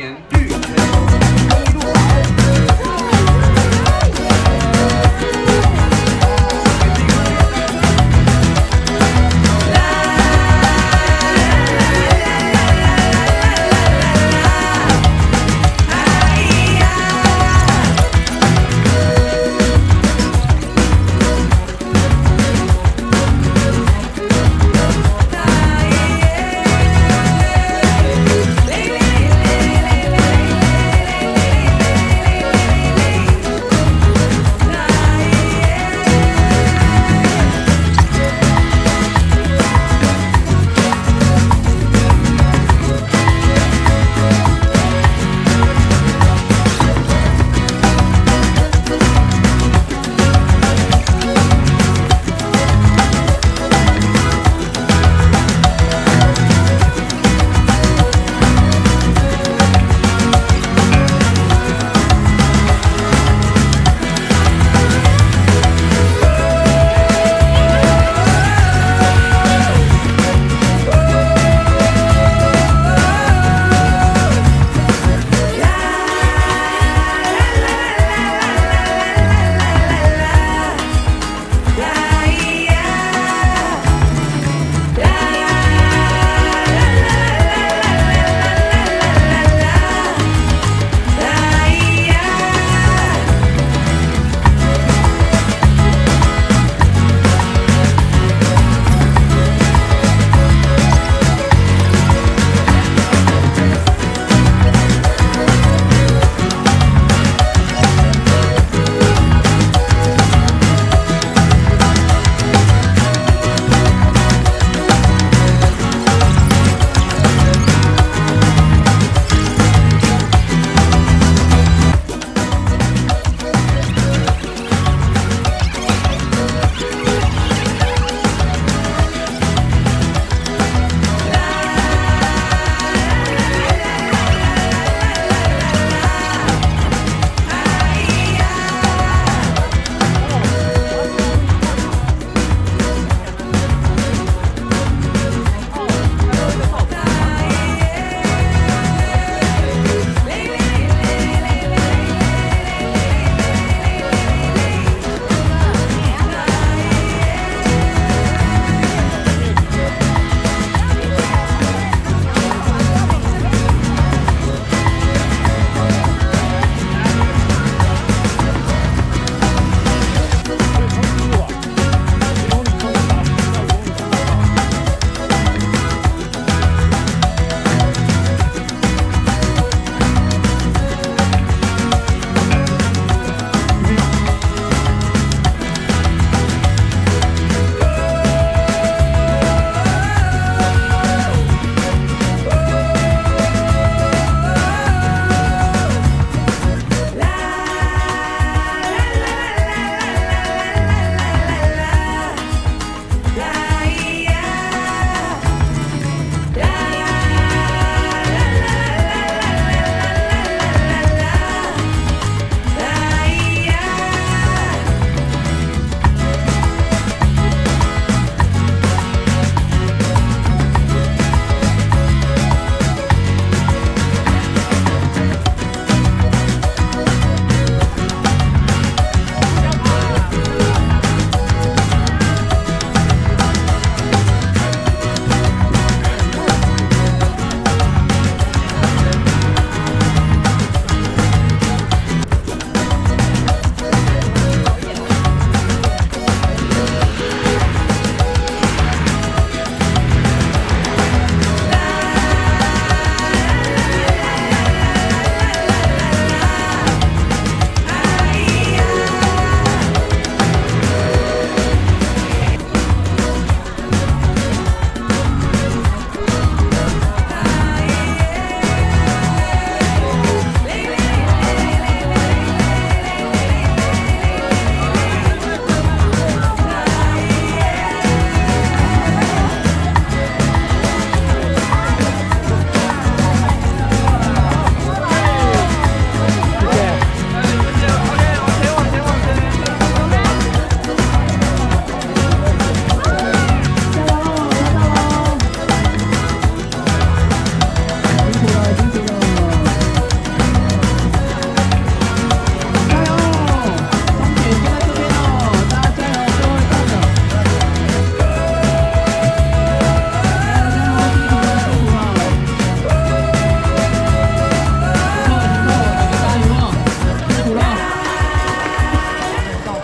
opinion.